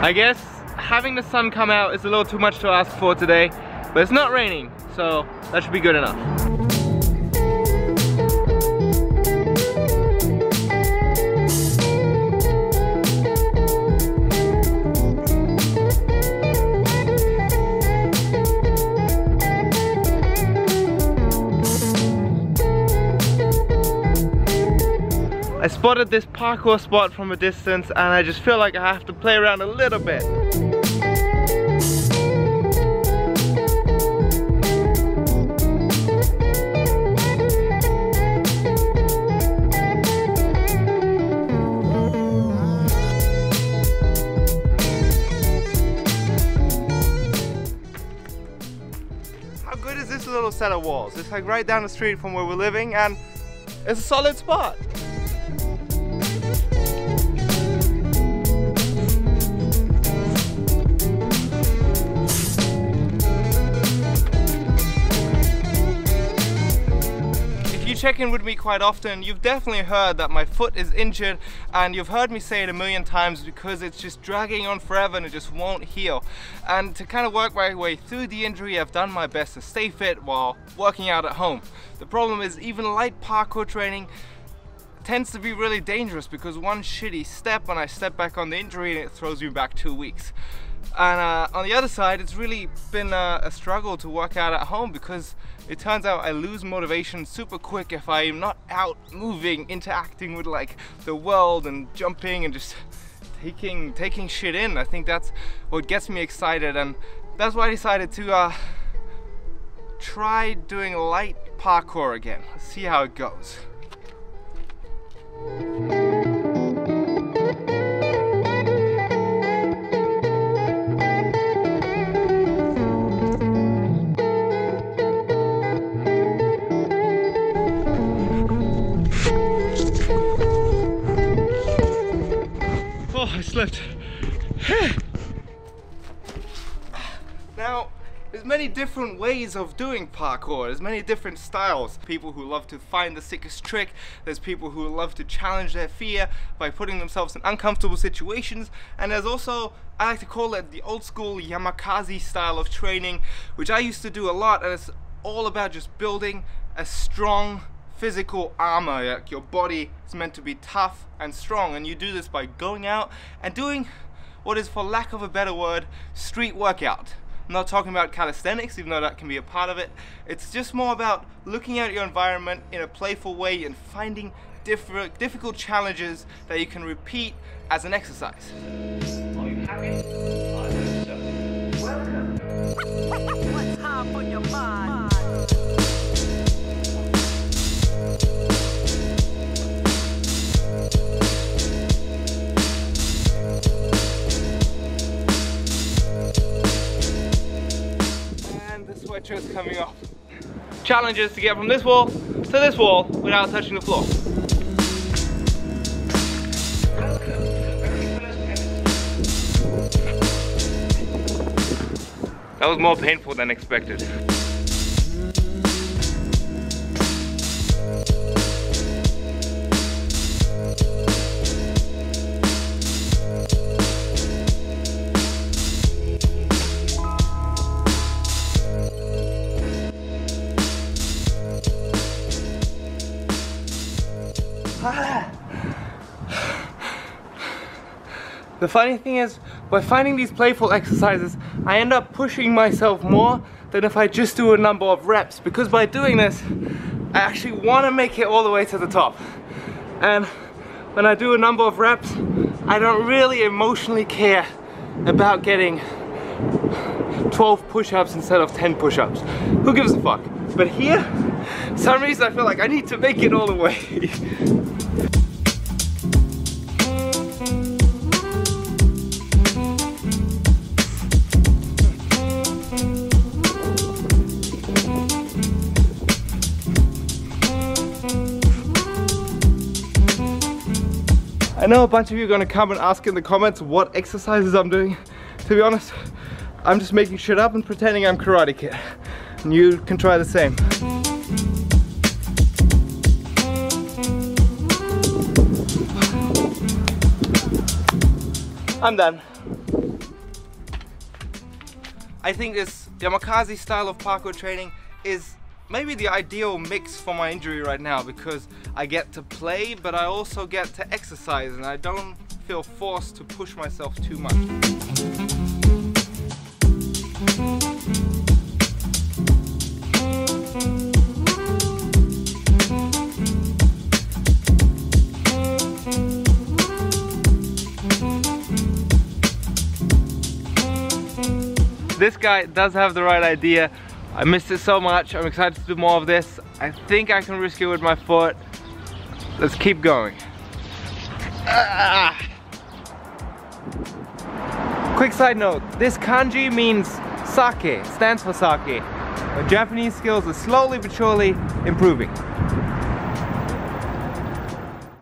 I guess having the sun come out is a little too much to ask for today, but it's not raining, so that should be good enough. I spotted this parkour spot from a distance and I just feel like I have to play around a little bit. How good is this little set of walls? It's like right down the street from where we're living and it's a solid spot. Check in with me quite often, you've definitely heard that my foot is injured and you've heard me say it a million times because it's just dragging on forever and it just won't heal. And to kind of work my way through the injury, I've done my best to stay fit while working out at home. The problem is even light parkour training tends to be really dangerous because one shitty step and I step back on the injury and it throws me back two weeks. And uh, on the other side, it's really been a, a struggle to work out at home because it turns out I lose motivation super quick if I'm not out moving, interacting with like the world and jumping and just taking taking shit in. I think that's what gets me excited and that's why I decided to uh, try doing light parkour again. Let's see how it goes. Slipped. now, there's many different ways of doing parkour. There's many different styles. People who love to find the sickest trick. There's people who love to challenge their fear by putting themselves in uncomfortable situations. And there's also, I like to call it the old school Yamakasi style of training, which I used to do a lot. And it's all about just building a strong physical armor. Like your body is meant to be tough and strong, and you do this by going out and doing what is, for lack of a better word, street workout. I'm not talking about calisthenics, even though that can be a part of it. It's just more about looking at your environment in a playful way and finding different, difficult challenges that you can repeat as an exercise. What's on your mind? Coming off. Challenges to get from this wall to this wall without touching the floor. That was more painful than expected. The funny thing is, by finding these playful exercises, I end up pushing myself more than if I just do a number of reps because by doing this, I actually want to make it all the way to the top. And when I do a number of reps, I don't really emotionally care about getting 12 push-ups instead of 10 push-ups. Who gives a fuck? But here, for some reason I feel like I need to make it all the way. I know a bunch of you are gonna come and ask in the comments what exercises I'm doing. To be honest, I'm just making shit up and pretending I'm Karate Kid. And you can try the same. I'm done. I think this Yamakasi style of parkour training is maybe the ideal mix for my injury right now because I get to play but I also get to exercise and I don't feel forced to push myself too much. This guy does have the right idea. I missed it so much. I'm excited to do more of this. I think I can risk it with my foot. Let's keep going. Ah. Quick side note, this kanji means sake, stands for sake. My Japanese skills are slowly but surely improving.